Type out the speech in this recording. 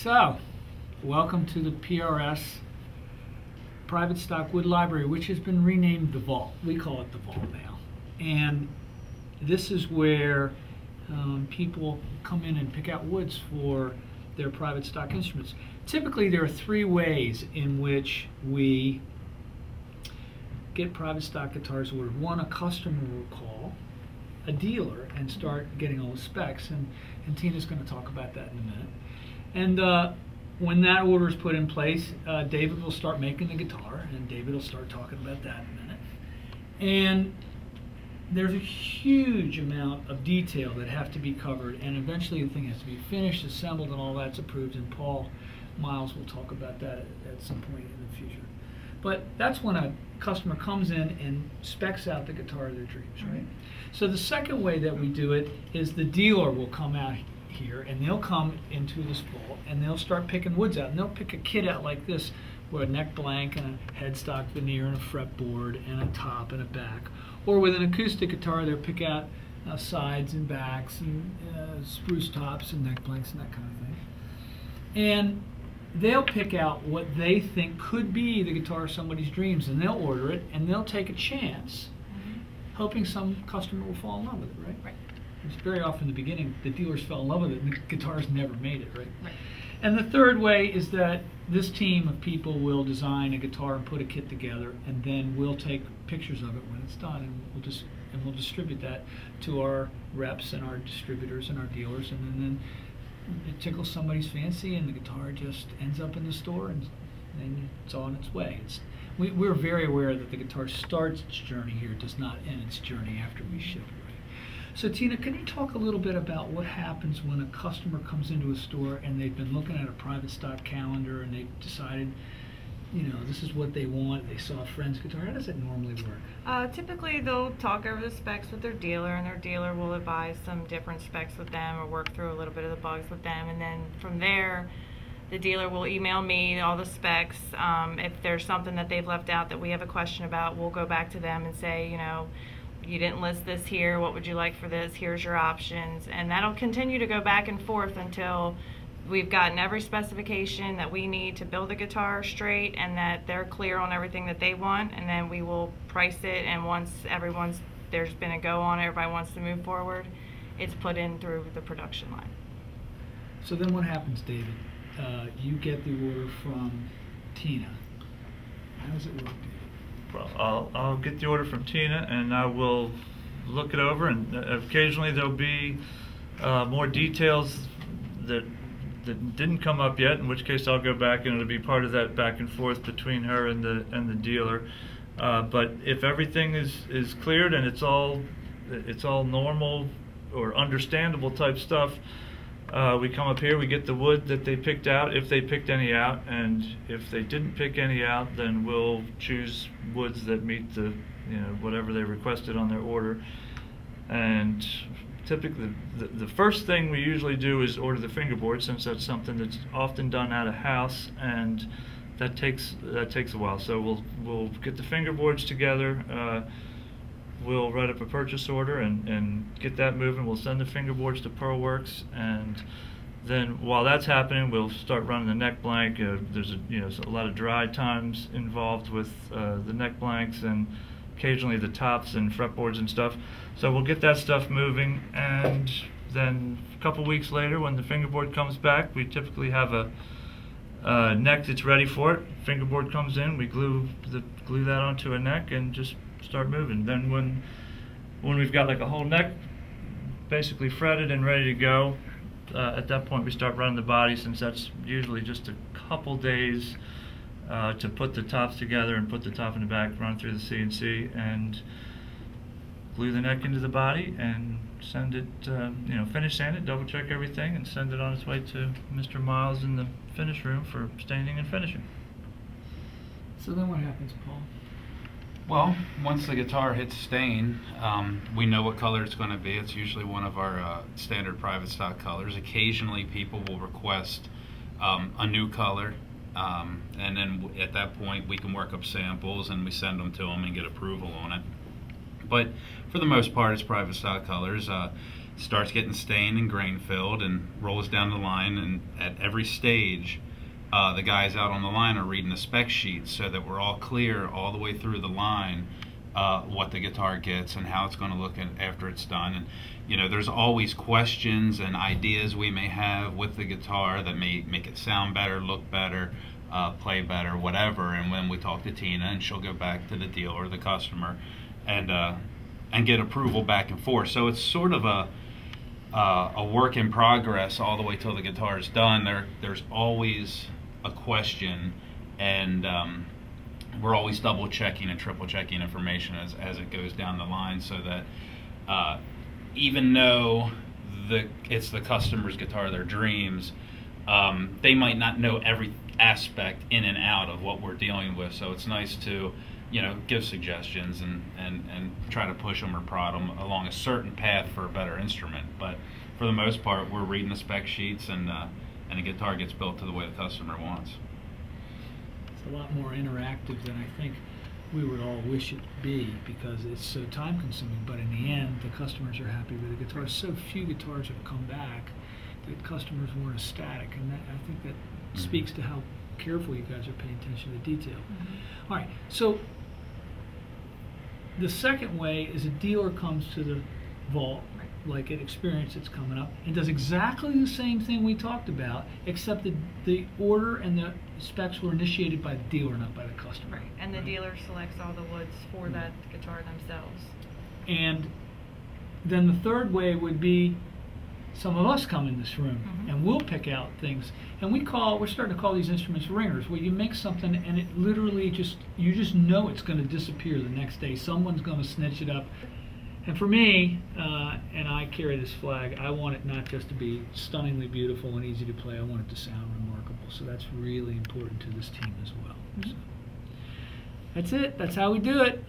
So, welcome to the PRS Private Stock Wood Library, which has been renamed the Vault. We call it the Vault now. And this is where um, people come in and pick out woods for their private stock instruments. Typically, there are three ways in which we get private stock guitars ordered. One, a customer will call a dealer and start getting all the specs, and, and Tina's going to talk about that in a minute. And uh, when that order is put in place, uh, David will start making the guitar, and David will start talking about that in a minute. And there's a huge amount of detail that have to be covered, and eventually the thing has to be finished, assembled, and all that's approved. And Paul Miles will talk about that at, at some point in the future. But that's when a customer comes in and specs out the guitar of their dreams, right? So the second way that we do it is the dealer will come out here and they'll come into this vault and they'll start picking woods out and they'll pick a kit out like this with a neck blank and a headstock veneer and a fretboard and a top and a back. Or with an acoustic guitar, they'll pick out uh, sides and backs and uh, spruce tops and neck blanks and that kind of thing. And they'll pick out what they think could be the guitar of somebody's dreams and they'll order it and they'll take a chance mm-hmm. hoping some customer will fall in love with it, right? Right. It's very often in the beginning the dealers fell in love with it and the guitars never made it, right? Right. And the third way is that this team of people will design a guitar and put a kit together and then we'll take pictures of it when it's done and we'll just and we'll distribute that to our reps and our distributors and our dealers and then, then it tickles somebody's fancy and the guitar just ends up in the store and then it's on its way. It's, we, we're very aware that the guitar starts its journey here, does not end its journey after we ship it. So Tina, can you talk a little bit about what happens when a customer comes into a store and they've been looking at a private stock calendar and they've decided, you know, this is what they want. They saw a friend's guitar. How does it normally work? Uh, typically, they'll talk over the specs with their dealer, and their dealer will advise some different specs with them or work through a little bit of the bugs with them. And then from there, the dealer will email me all the specs. Um, if there's something that they've left out that we have a question about, we'll go back to them and say, you know, you didn't list this here. What would you like for this? Here's your options. And that'll continue to go back and forth until we've gotten every specification that we need to build the guitar straight and that they're clear on everything that they want and then we will price it and once everyone's there's been a go on it everybody wants to move forward it's put in through the production line so then what happens david uh, you get the order from tina how does it work david i'll, I'll get the order from tina and i will look it over and uh, occasionally there'll be uh, more details that that didn't come up yet, in which case I'll go back and it'll be part of that back and forth between her and the and the dealer. Uh, but if everything is is cleared and it's all it's all normal or understandable type stuff, uh, we come up here, we get the wood that they picked out, if they picked any out, and if they didn't pick any out, then we'll choose woods that meet the you know whatever they requested on their order. And typically the, the first thing we usually do is order the fingerboard since that's something that's often done out of house and that takes that takes a while so we'll we'll get the fingerboards together uh, we'll write up a purchase order and, and get that moving we'll send the fingerboards to Pearlworks and then while that's happening we'll start running the neck blank uh, there's a, you know a lot of dry times involved with uh, the neck blanks and occasionally the tops and fretboards and stuff. So we'll get that stuff moving and then a couple weeks later when the fingerboard comes back, we typically have a, a neck that's ready for it. Fingerboard comes in, we glue the glue that onto a neck and just start moving. Then when when we've got like a whole neck basically fretted and ready to go, uh, at that point we start running the body since that's usually just a couple days uh, to put the tops together and put the top in the back, run through the CNC, and glue the neck into the body and send it, uh, you know, finish sand it, double check everything, and send it on its way to Mr. Miles in the finish room for staining and finishing. So then what happens, Paul? Well, once the guitar hits stain, um, we know what color it's going to be. It's usually one of our uh, standard private stock colors. Occasionally, people will request um, a new color um, and then at that point, we can work up samples and we send them to them and get approval on it. But for the most part, it's private stock colors. Uh, starts getting stained and grain filled and rolls down the line. And at every stage, uh, the guys out on the line are reading the spec sheet so that we're all clear all the way through the line uh, what the guitar gets and how it's going to look after it's done. And you know, there's always questions and ideas we may have with the guitar that may make it sound better, look better, uh, play better, whatever. And when we talk to Tina, and she'll go back to the dealer or the customer, and uh, and get approval back and forth. So it's sort of a uh, a work in progress all the way till the guitar is done. There, there's always a question, and um, we're always double checking and triple checking information as, as it goes down the line, so that uh, even though the it's the customer's guitar, their dreams, um, they might not know every aspect in and out of what we're dealing with. So it's nice to you know, give suggestions and, and, and try to push them or prod them along a certain path for a better instrument. But for the most part, we're reading the spec sheets and, uh, and the guitar gets built to the way the customer wants. It's a lot more interactive than I think we would all wish it to be because it's so time consuming. But in the end, the customers are happy with the guitars. So few guitars have come back that customers weren't ecstatic. And that, I think that Mm-hmm. speaks to how careful you guys are paying attention to detail. Mm-hmm. All right, so the second way is a dealer comes to the vault, like an Experience that's coming up, and does exactly the same thing we talked about, except that the order and the specs were initiated by the dealer, not by the customer. Right, and the dealer selects all the woods for that guitar themselves. And then the third way would be some of us come in this room Mhm. and we'll pick out things. And we call, we're starting to call these instruments ringers, where you make something and it literally just, you just know it's going to disappear the next day. Someone's going to snitch it up. And for me, uh, and I carry this flag, I want it not just to be stunningly beautiful and easy to play, I want it to sound remarkable. So that's really important to this team as well. So, that's it. That's how we do it.